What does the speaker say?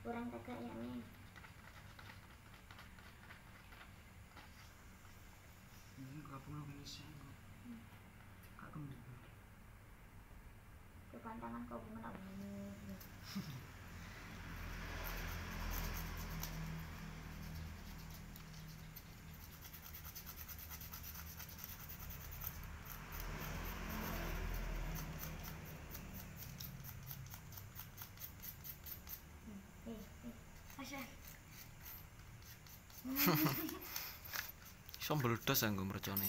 kurang tegak ya nih Ini kamu. kepantangan kau bunga bunga Iso mbledos anggo mercone.